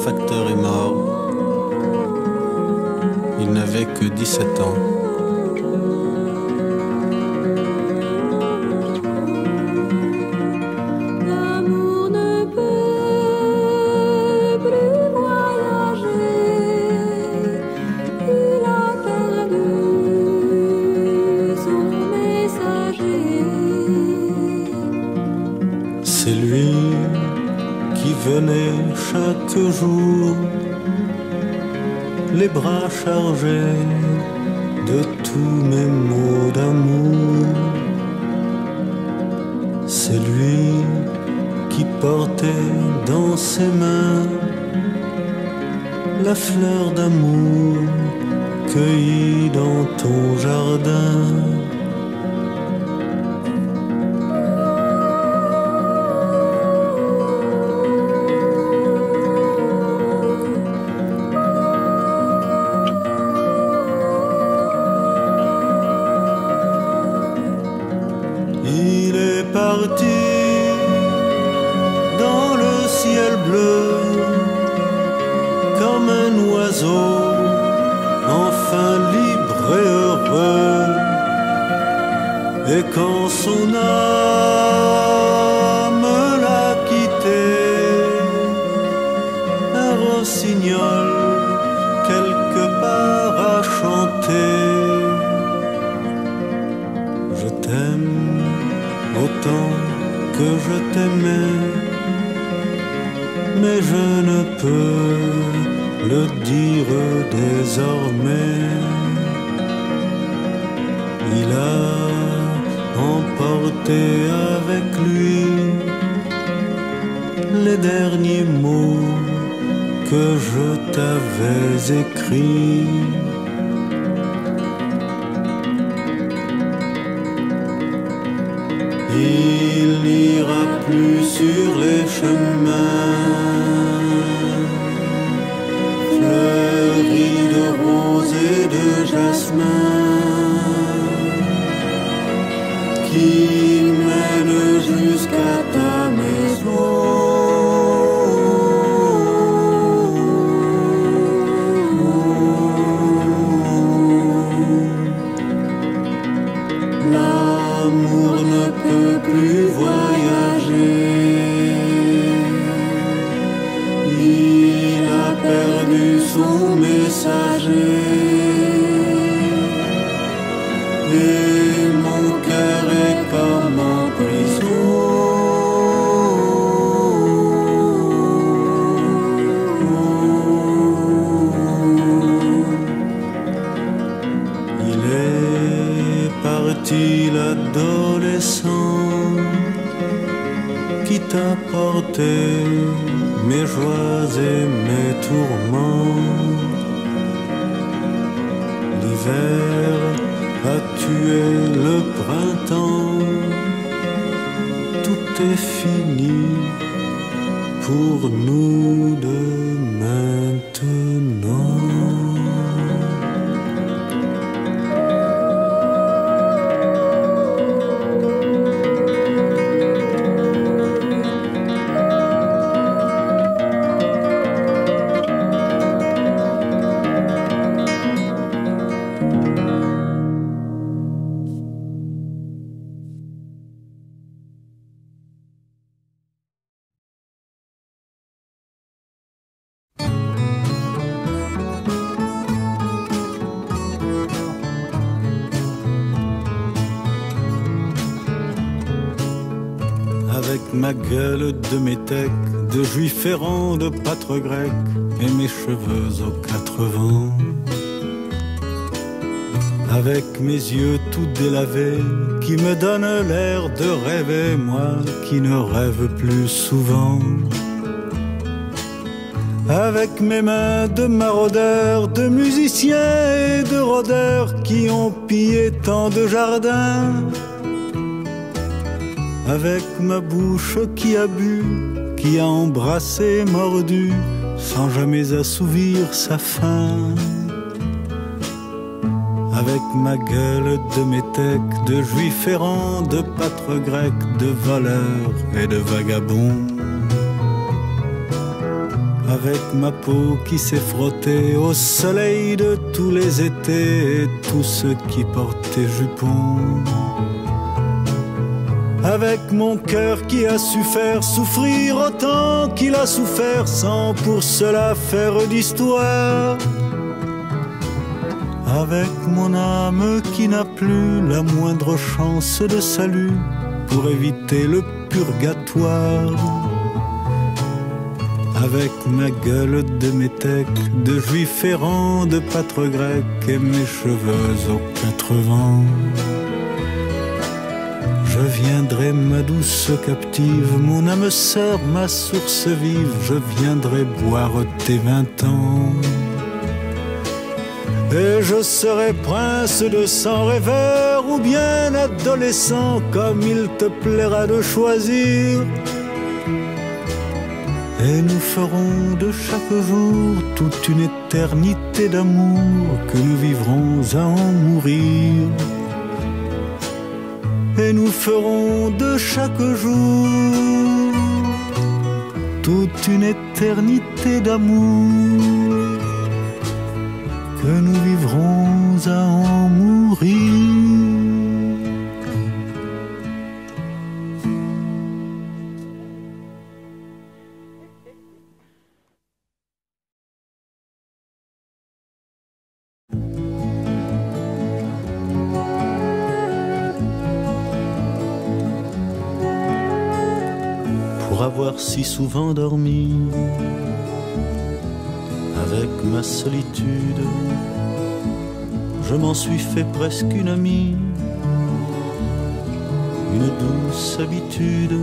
facteur est mort. Il n'avait que 17 ans. Chaque jour, les bras chargés de tous mes mots d'amour. C'est lui qui portait dans ses mains la fleur d'amour cueillie dans ton jardin. Comme un oiseau, enfin libre et heureux. Et quand son âme l'a quitté, un rossignol quelque part a chanté. Je t'aime autant que je t'aimais, mais je ne peux le dire désormais. Il a emporté avec lui les derniers mots que je t'avais écrits. Son messager. Qui t'a porté mes joies et mes tourments. L'hiver a tué le printemps, tout est fini pour nous de maintenant. Ma gueule de métèque, de juif errant, de pâtre grec, et mes cheveux aux quatre vents. Avec mes yeux tout délavés, qui me donnent l'air de rêver, moi qui ne rêve plus souvent. Avec mes mains de maraudeurs, de musiciens et de rôdeurs qui ont pillé tant de jardins avec ma bouche qui a bu, qui a embrassé, mordu, sans jamais assouvir sa faim. Avec ma gueule de métèque, de juif errant, de pâtre grec, de voleur et de vagabond. avec ma peau qui s'est frottée au soleil de tous les étés et tous ceux qui portaient jupons. Avec mon cœur qui a su faire souffrir autant qu'il a souffert sans pour cela faire d'histoire. Avec mon âme qui n'a plus la moindre chance de salut pour éviter le purgatoire avec ma gueule de métèque, de juif errant, de pâtre grec et mes cheveux aux quatre vents. Je viendrai, ma douce captive, mon âme sœur, ma source vive, je viendrai boire tes vingt ans. Et je serai prince de sang rêveur ou bien adolescent, comme il te plaira de choisir. Et nous ferons de chaque jour toute une éternité d'amour que nous vivrons à en mourir. Nous ferons de chaque jour toute une éternité d'amour que nous vivrons à en mourir. Si souvent dormi avec ma solitude. Je m'en suis fait presque une amie, une douce habitude